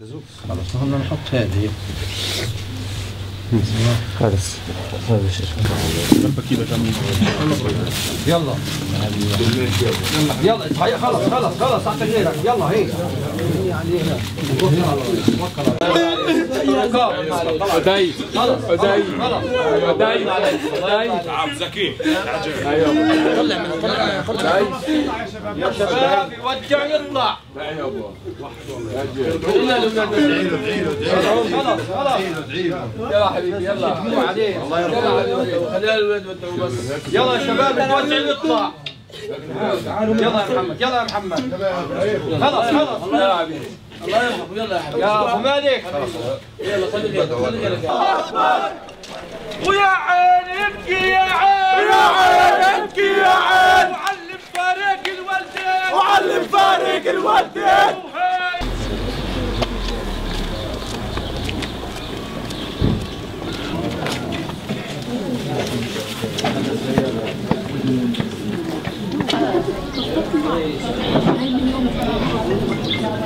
خلاص هنا نحط هذه. خلاص. هذا الشيء يلا يلا. هيا خلص خلص خلص أعطي غيرك. يلا هي خلص وداي خلص وداي وداي عبد زكي يا شباب يودع يطلع خلاص خلاص يلا حبيبي يلا يلا حبيبي خليها الولد ودوا بس يلا يا شباب يودع يطلع يلا يا محمد يلا يا محمد. خلاص خلاص. الله يا حبيبي الله يرحمه. يلا يا حبيبي. يا أبو مالك. يلا خليك خليك ويا عيني ابكي يا عيني يا عيني ابكي يا عيني وعلم فارق الوالدين. وعلم فارق الوالدين.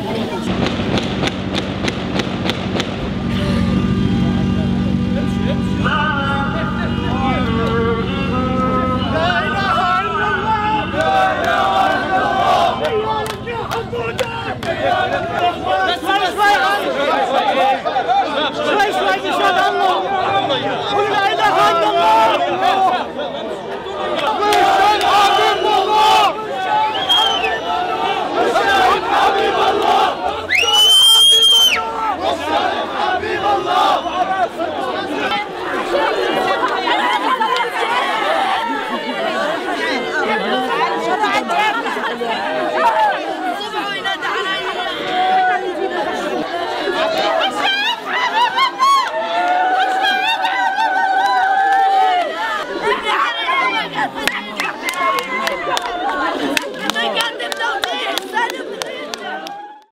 Thank you. يا